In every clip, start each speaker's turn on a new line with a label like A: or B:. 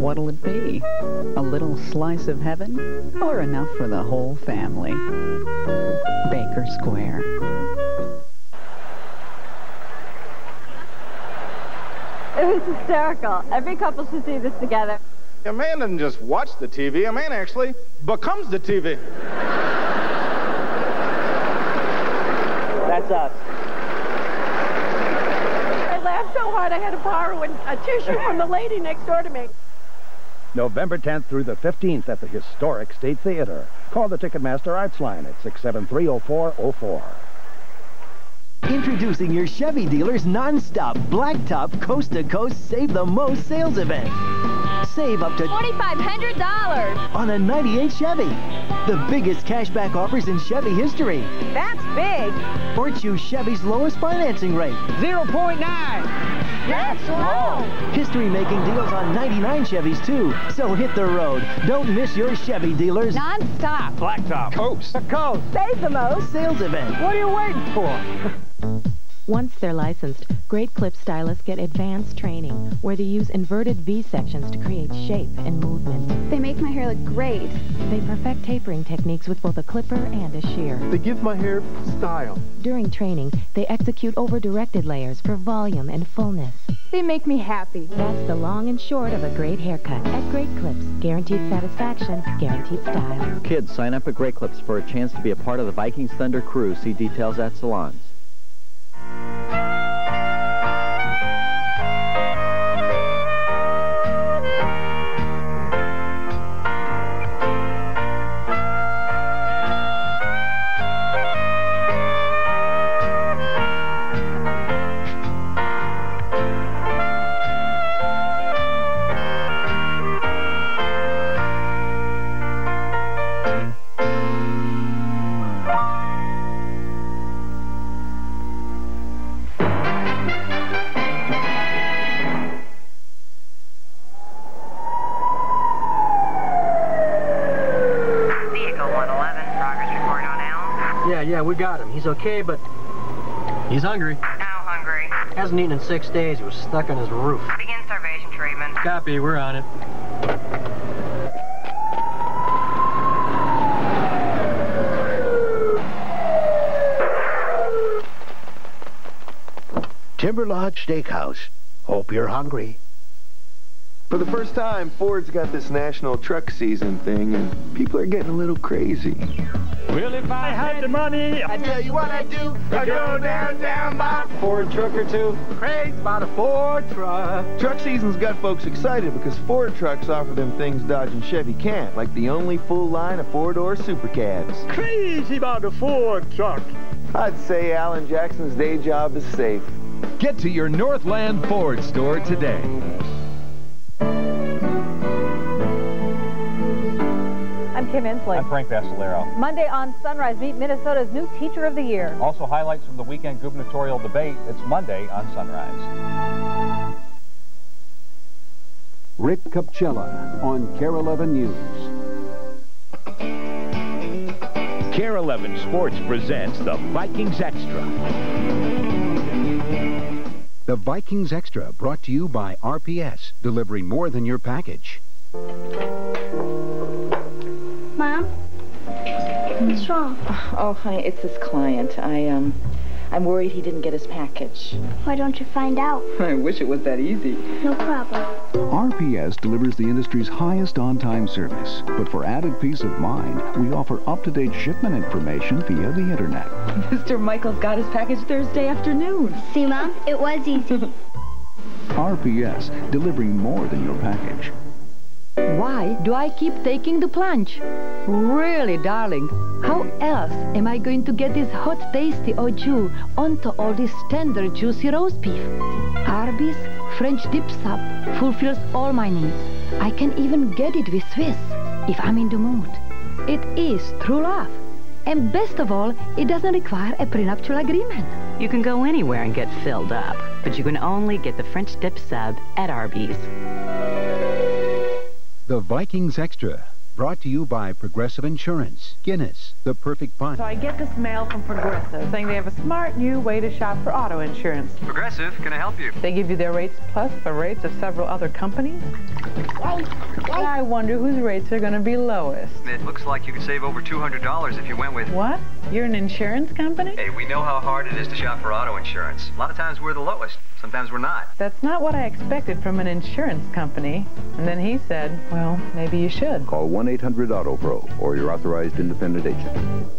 A: What'll it be? A little slice of heaven or enough for the whole family? Bakers Square.
B: It was hysterical. Every couple should see this together.
C: A man doesn't just watch the TV. A man actually becomes the TV.
D: That's us.
B: I laughed so hard I had to borrow a tissue from the lady next door to me.
E: November 10th through the 15th at the historic State Theater. Call the Ticketmaster Arts line at 673-0404.
F: Introducing your Chevy dealer's non-stop blacktop coast-to-coast save the most sales event. Save up to
B: $4,500
F: on a 98 Chevy. The biggest cashback offers in Chevy history.
B: That's big.
F: Or choose Chevy's lowest financing rate.
D: 0.9.
B: That's low.
F: History-making deals on 99 Chevys, too. So hit the road. Don't miss your Chevy dealers.
B: Non-stop.
E: Blacktop.
C: Coast.
D: The coast.
B: Save the most.
F: Sales event.
D: What are you waiting for?
G: Once they're licensed, Great Clip stylists get advanced training where they use inverted V sections to create shape and movement.
H: They make my hair look great.
G: They perfect tapering techniques with both a clipper and a shear.
I: They give my hair style.
G: During training, they execute over-directed layers for volume and fullness.
B: They make me happy.
G: That's the long and short of a great haircut at Great Clips. Guaranteed satisfaction, guaranteed style.
J: Kids, sign up at Great Clips for a chance to be a part of the Vikings Thunder crew. See details at salons.
D: He's okay, but he's hungry.
K: How hungry?
D: Hasn't eaten in six days. He was stuck on his roof.
K: Begin starvation treatment.
D: Copy, we're on it.
L: Timber Lodge Steakhouse. Hope you're hungry.
I: For the first time, Ford's got this national truck season thing, and people are getting a little crazy.
D: Well, if I had the money,
I: I'd tell you what I'd do. I'd go down, down, buy a Ford truck or two. Crazy about a Ford truck. Truck season's got folks excited because Ford trucks offer them things Dodge and Chevy can't, like the only full line of four-door super cabs.
D: Crazy about a Ford truck.
I: I'd say Alan Jackson's day job is safe.
M: Get to your Northland Ford store today.
B: Kim Insley.
N: I'm Frank Vascellaro.
B: Monday on Sunrise, meet Minnesota's new Teacher of the Year.
N: Also highlights from the weekend gubernatorial debate. It's Monday on Sunrise.
O: Rick Kupchella on KARE 11 News.
P: KARE 11 Sports presents the Vikings Extra.
O: The Vikings Extra brought to you by RPS, delivering more than your package.
H: Mom? What's wrong?
Q: Oh, honey, it's this client. I, um, I'm worried he didn't get his package.
H: Why don't you find out?
Q: I wish it was that easy.
H: No problem.
O: RPS delivers the industry's highest on-time service. But for added peace of mind, we offer up-to-date shipment information via the internet.
Q: Mr. Michaels got his package Thursday afternoon.
H: See, Mom? It was easy.
O: RPS, delivering more than your package.
R: Why do I keep taking the plunge? Really, darling, how else am I going to get this hot, tasty au jus onto all this tender, juicy roast beef? Arby's French dip sub fulfills all my needs. I can even get it with Swiss if I'm in the mood. It is true love. And best of all, it doesn't require a prenuptial agreement.
S: You can go anywhere and get filled up, but you can only get the French dip sub at Arby's.
O: The Vikings Extra,
T: brought to you by Progressive Insurance. Guinness, the perfect pint.
U: So I get this mail from Progressive saying they have a smart new way to shop for auto insurance.
D: Progressive, can I help you?
U: They give you their rates plus the rates of several other companies. I wonder whose rates are going to be lowest.
D: It looks like you could save over $200 if you went with...
U: What? You're an insurance company?
D: Hey, we know how hard it is to shop for auto insurance. A lot of times we're the lowest. Sometimes we're not.
U: That's not what I expected from an insurance company. And then he said, well, maybe you should.
V: Call 1-800-AUTO-PRO or your authorized independent agent.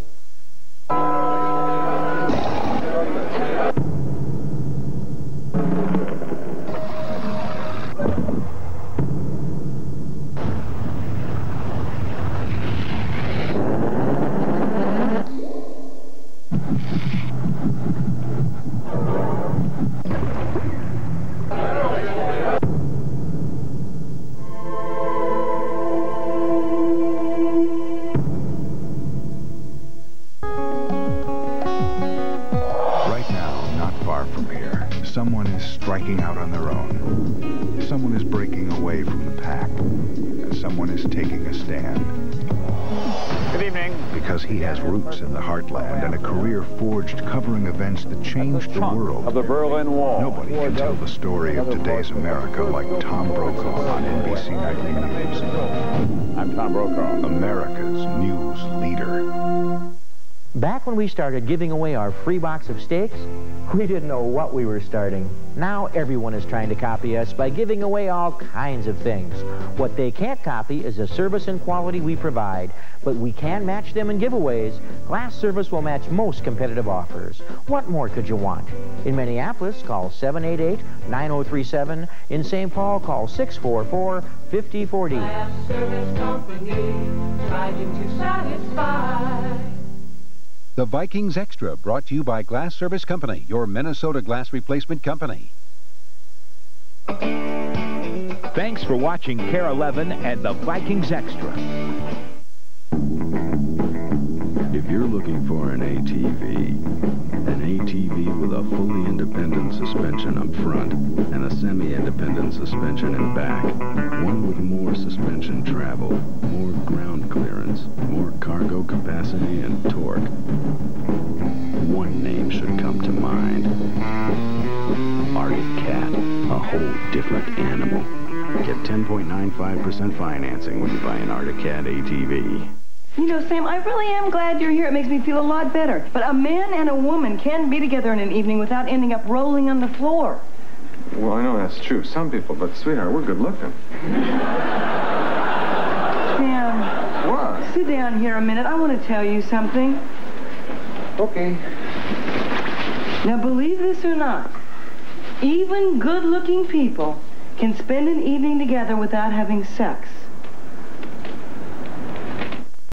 O: Away from the pack. And someone is taking a stand.
C: Good evening.
O: Because he has roots in the heartland and a career forged covering events that changed the world.
C: Of the Berlin Wall.
O: Nobody can tell the story of today's America like Tom Brokaw on NBC Nightly News.
C: I'm Tom Brokaw.
O: America's news leader.
W: Back when we started giving away our free box of steaks, we didn't know what we were starting. Now everyone is trying to copy us by giving away all kinds of things. What they can't copy is the service and quality we provide, but we can match them in giveaways. Glass Service will match most competitive offers. What more could you want? In Minneapolis, call 788-9037. In St. Paul, call 644-5040.
X: Service company, trying to satisfy.
T: The Vikings Extra, brought to you by Glass Service Company, your Minnesota glass replacement company.
P: Thanks for watching KARE 11 and the Vikings Extra.
Y: If you're looking for an ATV, an ATV with a fully independent suspension up front and a semi-independent suspension in back, one with more suspension travel, whole animal. Get 10.95% financing when you buy an Arctic Cat ATV.
Z: You know, Sam, I really am glad you're here. It makes me feel a lot better. But a man and a woman can't be together in an evening without ending up rolling on the floor.
I: Well, I know that's true. Some people, but sweetheart, we're good looking.
Z: Sam.
I: What?
Z: Sit down here a minute. I want to tell you something.
I: Okay.
Z: Now, believe this or not, even good-looking people can spend an evening together without having sex.